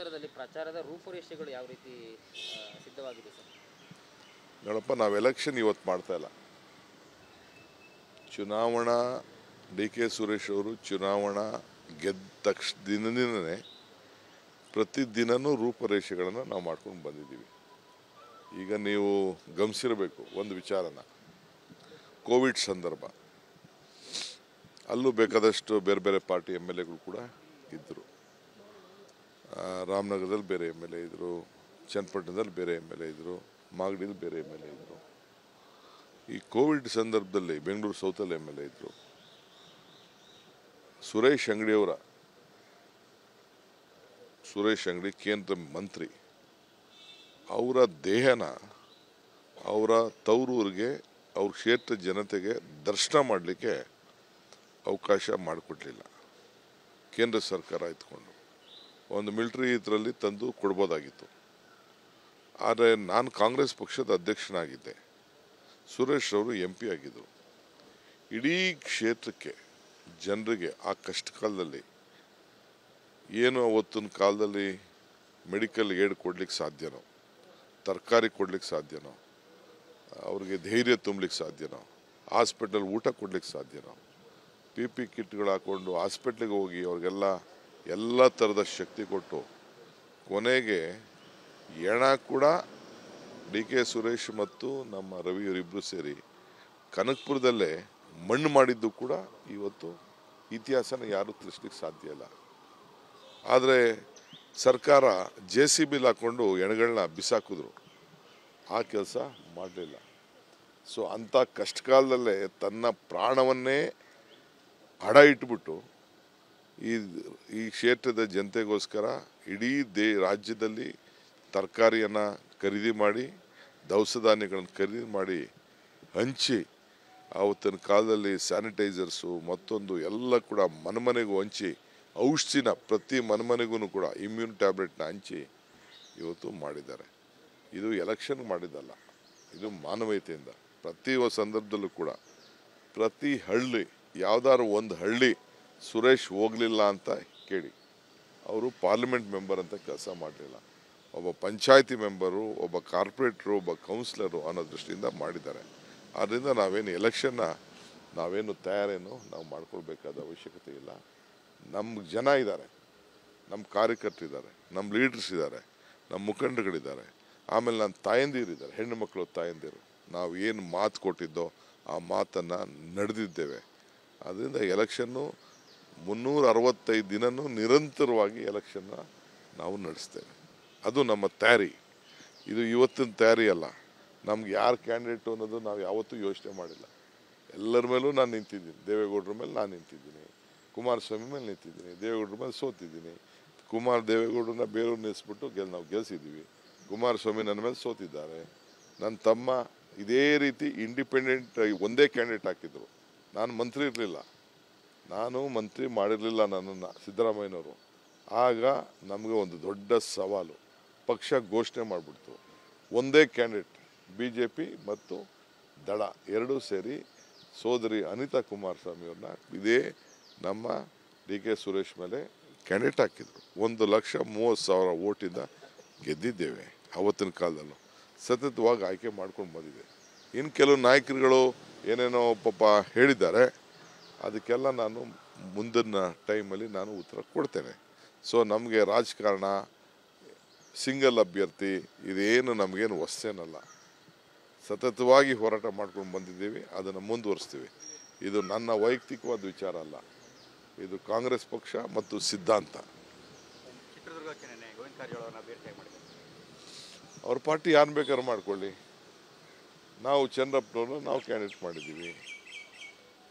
ಉತ್ತರದಲ್ಲಿ ಪ್ರಚಾರದ ರೂಪುರೇಷೆಗಳು ಯಾವ ರೀತಿ ಸಿದ್ಧವಾಗಿದೆ ಸರ್? ನೋಡಪ್ಪ, ನಾವು ಎಲೆಕ್ಷನ್ ಇವತ್ತು ಮಾಡ್ತಾ ಇಲ್ಲ. ಚುನಾವಣಾ ಡಿ ಕೆ ಸುರೇಶ್ ಅವರು ಚುನಾವಣಾ ಗೆದ್ದ ತಕ್ಷ, ದಿನದಿಂದನೇ ಪ್ರತಿದಿನನೂ ರೂಪರೇಷೆಗಳನ್ನು ನಾವು ಮಾಡ್ಕೊಂಡು ಬಂದಿದ್ದೀವಿ. ಈಗ ನೀವು ಗಮನಿಸಿರಬೇಕು, ಒಂದು ವಿಚಾರನ. ಕೋವಿಡ್ ಸಂದರ್ಭ. ಅಲ್ಲೂ ಬೇಕಾದಷ್ಟು ಬೇರೆ ಬೇರೆ ಪಾರ್ಟಿ ಎಂ ಎಲ್ ಎಗಳು ಕೂಡ ಇದ್ದರು ರಾಮನಗರದಲ್ಲಿ ಬೇರೆ ಎಂ ಎಲ್ ಎ ಇದ್ದರು ಚನ್ನಪಟ್ಟಣದಲ್ಲಿ ಬೇರೆ ಎಂ ಎಲ್ ಎ ಇದ್ದರು ಮಾಗಡಿಯಲ್ಲಿ ಬೇರೆ ಎಂ ಎಲ್ ಎ ಇದ್ದರು ಈ ಕೋವಿಡ್ ಸಂದರ್ಭದಲ್ಲಿ ಬೆಂಗಳೂರು ಸೌತಲ್ಲಿ ಎಂ ಎಲ್ ಎ ಇದ್ದರು ಸುರೇಶ್ ಅಂಗಡಿಯವರ ಸುರೇಶ್ ಅಂಗಡಿ ಕೇಂದ್ರ ಮಂತ್ರಿ, ಅವರ ದೇಹನ ಅವರ ತವರೂರಿಗೆ, ಅವ್ರ ಕ್ಷೇತ್ರ ಜನತೆಗೆ ದರ್ಶನ ಮಾಡಲಿಕ್ಕೆ ಅವಕಾಶ ಮಾಡಿಕೊಡ್ಲಿಲ್ಲ. ಕೇಂದ್ರ ಸರ್ಕಾರ ಇದ್ಕೊಂಡು. ಒಂದು ಮಿಲಿಟರಿ ಇದರಲ್ಲಿ ತಂದು ಕೊಡ್ಬೋದಾಗಿತ್ತು. ಆದರೆ ನಾನು ಕಾಂಗ್ರೆಸ್ ಪಕ್ಷದ ಅಧ್ಯಕ್ಷನಾಗಿದ್ದೆ. ಸುರೇಶ್ ಅವರು ಎಂ ಪಿ ಆಗಿದ್ದರು ಇಡೀ ಕ್ಷೇತ್ರಕ್ಕೆ ಜನರಿಗೆ ಆ ಕಷ್ಟ ಕಾಲದಲ್ಲಿ ಏನು ಅವತ್ತಿನ ಕಾಲದಲ್ಲಿ ಮೆಡಿಕಲ್ ಏಡ್ ಕೊಡ್ಲಿಕ್ಕೆ ಸಾಧ್ಯನೋ, ತರಕಾರಿ ಕೊಡ್ಲಿಕ್ಕೆ ಸಾಧ್ಯನೋ, ಅವ್ರಿಗೆ ಧೈರ್ಯ ತುಂಬಲಿಕ್ಕೆ ಸಾಧ್ಯನೋ, ಹಾಸ್ಪಿಟಲ್ ಊಟ ಕೊಡ್ಲಿಕ್ಕೆ ಸಾಧ್ಯನೋ, ಪಿ ಪಿ ಕಿಟ್ಗಳು ಹಾಕ್ಕೊಂಡು ಹಾಸ್ಪಿಟ್ಲಿಗೆ ಹೋಗಿ ಅವ್ರಿಗೆಲ್ಲ ಎಲ್ಲ ಥರದ ಶಕ್ತಿ ಕೊಟ್ಟು ಕೊನೆಗೆ ಎಣ ಕೂಡ ಡಿ ಕೆ ಸುರೇಶ್ ಮತ್ತು ನಮ್ಮ ರವಿಯವರಿಬ್ಬರು ಸೇರಿ ಕನಕಪುರದಲ್ಲೇ ಮಣ್ಣು ಮಾಡಿದ್ದು ಕೂಡ ಇವತ್ತು ಇತಿಹಾಸನ ಯಾರೂ ತಿಳಿಸ್ಲಿಕ್ಕೆ ಸಾಧ್ಯ ಇಲ್ಲ. ಆದರೆ ಸರ್ಕಾರ ಜೆ ಸಿ ಬಿಲ್ ಹಾಕ್ಕೊಂಡು ಎಣಗಳನ್ನ ಬಿಸಾಕಿದ್ರು. ಆ ಕೆಲಸ ಮಾಡಲಿಲ್ಲ. ಸೊ ಅಂಥ ಕಷ್ಟಕಾಲದಲ್ಲೇ ತನ್ನ ಪ್ರಾಣವನ್ನೇ ಹಡ ಇಟ್ಬಿಟ್ಟು ಈ ಈ ಕ್ಷೇತ್ರದ ಜನತೆಗೋಸ್ಕರ ಇಡೀ ದೇ, ರಾಜ್ಯದಲ್ಲಿ ತರಕಾರಿಯನ್ನು ಖರೀದಿ ಮಾಡಿ ದವಸ ಧಾನ್ಯಗಳನ್ನು ಖರೀದಿ ಮಾಡಿ ಹಂಚಿ, ಆವತ್ತಿನ ಕಾಲದಲ್ಲಿ ಸ್ಯಾನಿಟೈಸರ್ಸು ಮತ್ತೊಂದು ಎಲ್ಲ ಕೂಡ ಮನೆಮನೆಗೂ ಹಂಚಿ, ಔಷಧಿನ ಪ್ರತಿ ಮನೆಮನೆಗೂ ಕೂಡ ಇಮ್ಯೂನ್ ಟ್ಯಾಬ್ಲೆಟ್ನ ಹಂಚಿ ಇವತ್ತು ಮಾಡಿದ್ದಾರೆ. ಇದು ಎಲೆಕ್ಷನ್ ಮಾಡಿದ್ದಲ್ಲ, ಇದು ಮಾನವೀಯತೆಯಿಂದ. ಪ್ರತಿ ಸಂದರ್ಭದಲ್ಲೂ ಕೂಡ ಪ್ರತಿ ಹಳ್ಳಿ, ಯಾವ್ದಾದ್ರು ಒಂದು ಹಳ್ಳಿ ಸುರೇಶ್ ಹೋಗಲಿಲ್ಲ ಅಂತ ಕೇಳಿ. ಅವರು ಪಾರ್ಲಿಮೆಂಟ್ ಮೆಂಬರ್ ಅಂತ ಕೆಲಸ ಮಾಡಲಿಲ್ಲ. ಒಬ್ಬ ಪಂಚಾಯತಿ ಮೆಂಬರು, ಒಬ್ಬ ಕಾರ್ಪೊರೇಟ್ರು, ಒಬ್ಬ ಕೌನ್ಸಿಲರು ಅನ್ನೋ ದೃಷ್ಟಿಯಿಂದ ಮಾಡಿದ್ದಾರೆ. ಆದ್ದರಿಂದ ನಾವೇನು ಎಲೆಕ್ಷನ್ನ, ನಾವೇನು ತಯಾರೇನು ನಾವು ಮಾಡ್ಕೊಳ್ಬೇಕಾದ ಅವಶ್ಯಕತೆ ಇಲ್ಲ. ನಮ್ಮ ಜನ ಇದ್ದಾರೆ. ನಮ್ಮ ಕಾರ್ಯಕರ್ತರಿದ್ದಾರೆ ನಮ್ಮ ಲೀಡರ್ಸ್ ಇದ್ದಾರೆ. ನಮ್ಮ ಮುಖಂಡರುಗಳಿದ್ದಾರೆ. ಆಮೇಲೆ ನನ್ನ ತಾಯಂದಿರಿದ್ದಾರೆ ಹೆಣ್ಣು ಮಕ್ಕಳು ತಾಯಂದಿರು. ನಾವು ಏನು ಮಾತು ಕೊಟ್ಟಿದ್ದೋ ಆ ಮಾತನ್ನು ನಡೆದಿದ್ದೇವೆ. ಅದರಿಂದ ಎಲೆಕ್ಷನ್ನು ಮುನ್ನೂರ ಅರವತ್ತೈದು ದಿನನೂ ನಿರಂತರವಾಗಿ ಎಲೆಕ್ಷನ್ನ ನಾವು ನಡೆಸ್ತೇವೆ. ಅದು ನಮ್ಮ ತಯಾರಿ ಇದು ಇವತ್ತಿನ ತಯಾರಿ ಅಲ್ಲ. ನಮ್ಗೆ ಯಾರು ಕ್ಯಾಂಡಿಡೇಟು ಅನ್ನೋದು ನಾವು ಯಾವತ್ತೂ ಯೋಚನೆ ಮಾಡಿಲ್ಲ. ಎಲ್ಲರ ಮೇಲೂ ನಾನು ನಿಂತಿದ್ದೀನಿ. ದೇವೇಗೌಡರ ಮೇಲೆ ನಾನು ನಿಂತಿದ್ದೀನಿ. ಕುಮಾರಸ್ವಾಮಿ ಮೇಲೆ ನಿಂತಿದ್ದೀನಿ. ದೇವೇಗೌಡರ ಮೇಲೆ ಸೋತಿದ್ದೀನಿ. ಕುಮಾರ್ ದೇವೇಗೌಡರನ್ನ ಬೇರೆಯವ್ರು ನಿಲ್ಲಿಸ್ಬಿಟ್ಟು ಗೆಲ್, ನಾವು ಗೆಲ್ಸಿದ್ದೀವಿ. ಕುಮಾರಸ್ವಾಮಿ ನನ್ನ ಮೇಲೆ ಸೋತಿದ್ದಾರೆ. ನನ್ನ ತಮ್ಮ ಇದೇ ರೀತಿ ಇಂಡಿಪೆಂಡೆಂಟ್ ಒಂದೇ ಕ್ಯಾಂಡಿಡೇಟ್ ಹಾಕಿದ್ರು. ನಾನು ಮಂತ್ರಿ ಇರಲಿಲ್ಲ. ನಾನು ಮಂತ್ರಿ ಮಾಡಿರಲಿಲ್ಲ ನನ್ನನ್ನು ಸಿದ್ದರಾಮಯ್ಯನವರು. ಆಗ ನಮಗೆ ಒಂದು ದೊಡ್ಡ ಸವಾಲು. ಪಕ್ಷ ಘೋಷಣೆ ಮಾಡಿಬಿಡ್ತು. ಒಂದೇ ಕ್ಯಾಂಡಿಡೇಟ್ ಬಿ ಜೆ ಪಿ ಮತ್ತು ದಳ ಎರಡೂ ಸೇರಿ ಸೋದರಿ ಅನಿತಾ ಕುಮಾರಸ್ವಾಮಿಯವ್ರನ್ನ ಇದೇ ನಮ್ಮ ಡಿ ಕೆ ಸುರೇಶ್ ಮೇಲೆ ಕ್ಯಾಂಡಿಡೇಟ್ ಹಾಕಿದ್ರು. ಒಂದು ಲಕ್ಷ ಮೂವತ್ತು ಸಾವಿರ ಓಟಿಂದ ಗೆದ್ದಿದ್ದೇವೆ ಅವತ್ತಿನ ಕಾಲದಲ್ಲೂ. ಸತತವಾಗಿ ಆಯ್ಕೆ ಮಾಡ್ಕೊಂಡು ಬಂದಿದೆ. ಇನ್ನು ಕೆಲವು ನಾಯಕರುಗಳು ಏನೇನೋ ಪಾಪ ಹೇಳಿದ್ದಾರೆ. ಅದಕ್ಕೆಲ್ಲ ನಾನು ಮುಂದಿನ ಟೈಮಲ್ಲಿ ನಾನು ಉತ್ತರ ಕೊಡ್ತೇನೆ. ಸೊ ನಮಗೆ ರಾಜಕಾರಣ ಸಿಂಗಲ್ ಅಭ್ಯರ್ಥಿ ಇದೇನು ನಮಗೇನು ಹೊಸೇನಲ್ಲ ಸತತವಾಗಿ ಹೋರಾಟ ಮಾಡ್ಕೊಂಡು ಬಂದಿದ್ದೀವಿ ಅದನ್ನು ಮುಂದುವರಿಸ್ತೀವಿ. ಇದು ನನ್ನ ವೈಯಕ್ತಿಕವಾದ ವಿಚಾರ ಅಲ್ಲ. ಇದು ಕಾಂಗ್ರೆಸ್ ಪಕ್ಷ ಮತ್ತು ಸಿದ್ಧಾಂತ. ಅವ್ರ ಪಾರ್ಟಿ ಯಾರು ಬೇಕಾದ್ರೂ ಮಾಡ್ಕೊಳ್ಳಿ. ನಾವು ಚಂದ್ರಪ್ಪನವ್ರನ್ನ ನಾವು ಕ್ಯಾಂಡಿಡೇಟ್ ಮಾಡಿದ್ದೀವಿ.